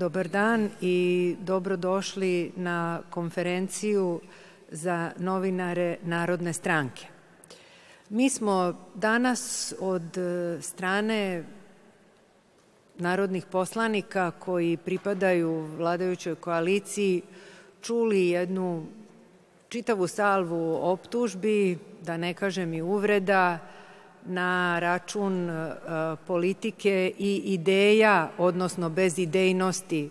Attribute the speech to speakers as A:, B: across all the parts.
A: dobar dan i dobrodošli na konferenciju za novinare Narodne stranke. Mi smo danas od e, strane narodnih poslanika koji pripadaju vladajućoj koaliciji čuli jednu čitavu salvu optužbi, da ne kažem i uvreda, na račun e, politike i ideja, odnosno bezidejnosti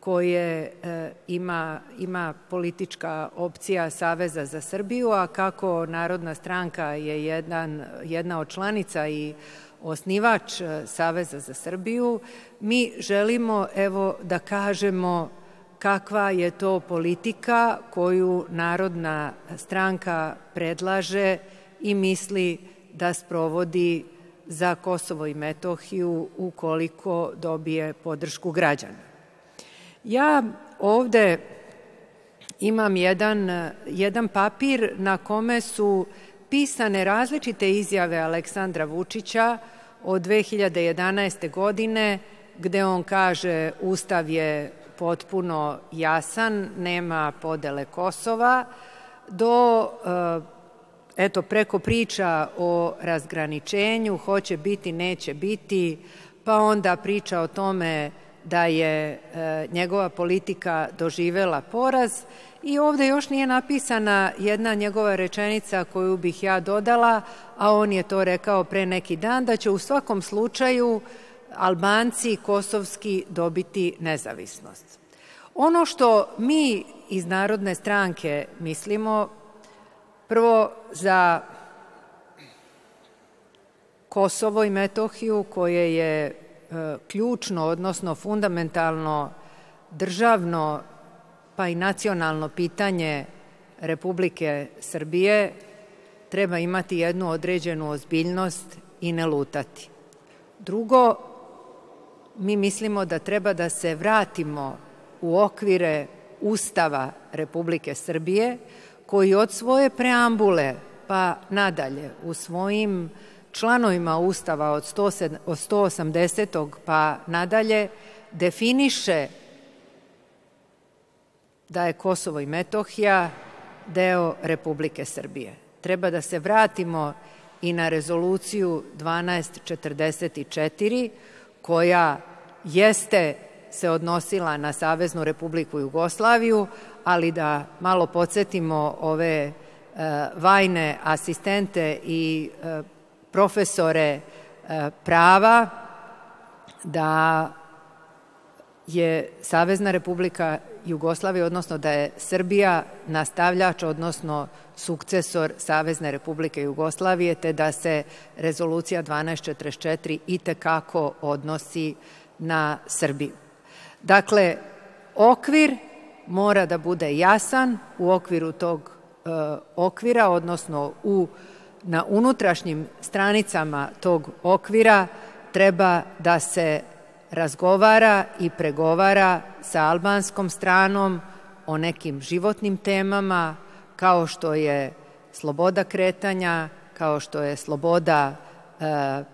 A: koje e, ima, ima politička opcija Saveza za Srbiju, a kako Narodna stranka je jedan, jedna od članica i osnivač e, Saveza za Srbiju, mi želimo evo da kažemo kakva je to politika koju Narodna stranka predlaže i misli da sprovodi za Kosovo i Metohiju ukoliko dobije podršku građana. Ja ovde imam jedan, jedan papir na kome su pisane različite izjave Aleksandra Vučića od 2011. godine, gde on kaže Ustav je potpuno jasan, nema podele Kosova, do eto, preko priča o razgraničenju, hoće biti, neće biti, pa onda priča o tome da je e, njegova politika doživela poraz i ovde još nije napisana jedna njegova rečenica koju bih ja dodala, a on je to rekao pre neki dan, da će u svakom slučaju Albanci kosovski dobiti nezavisnost. Ono što mi iz Narodne stranke mislimo, prvo za Kosovo i Metohiju koje je e, ključno, odnosno fundamentalno državno pa i nacionalno pitanje Republike Srbije treba imati jednu određenu ozbiljnost i ne lutati. Drugo, mi mislimo da treba da se vratimo u okvire Ustava Republike Srbije, koji od svoje preambule pa nadalje u svojim članovima Ustava od 180. pa nadalje definiše da je Kosovo i Metohija deo Republike Srbije. Treba da se vratimo i na rezoluciju 1244 koja jeste se odnosila na Saveznu Republiku Jugoslaviju, ali da malo podsjetimo ove e, vajne asistente i e, profesore e, prava da je Savezna Republika Jugoslavije, odnosno da je Srbija nastavljač, odnosno sukcesor Savezne Republike Jugoslavije, te da se rezolucija 1244 i tekako odnosi na Srbiju. Dakle, okvir mora da bude jasan u okviru tog e, okvira, odnosno u, na unutrašnjim stranicama tog okvira treba da se razgovara i pregovara sa albanskom stranom o nekim životnim temama kao što je sloboda kretanja, kao što je sloboda e,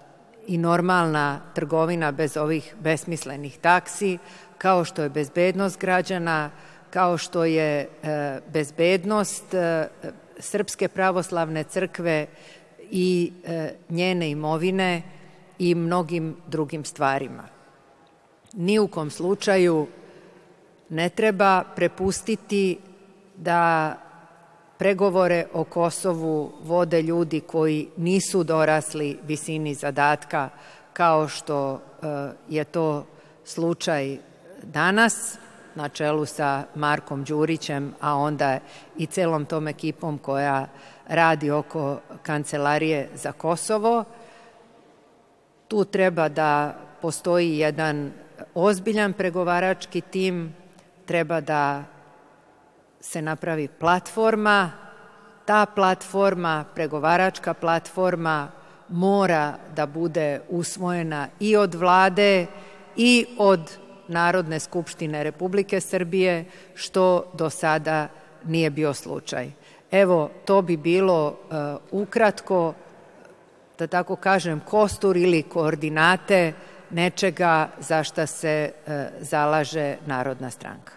A: i normalna trgovina bez ovih besmislenih taksi, kao što je bezbednost građana, kao što je e, bezbednost e, Srpske pravoslavne crkve i e, njene imovine i mnogim drugim stvarima. Ni u kom slučaju ne treba prepustiti da pregovore o Kosovu vode ljudi koji nisu dorasli visini zadatka kao što je to slučaj danas na čelu sa Markom Đurićem, a onda i celom tom ekipom koja radi oko Kancelarije za Kosovo. Tu treba da postoji jedan ozbiljan pregovarački tim, treba da se napravi platforma, ta platforma, pregovaračka platforma mora da bude usvojena i od vlade i od Narodne skupštine Republike Srbije, što do sada nije bio slučaj. Evo, to bi bilo uh, ukratko, da tako kažem, kostur ili koordinate nečega za šta se e, zalaže Narodna stranka.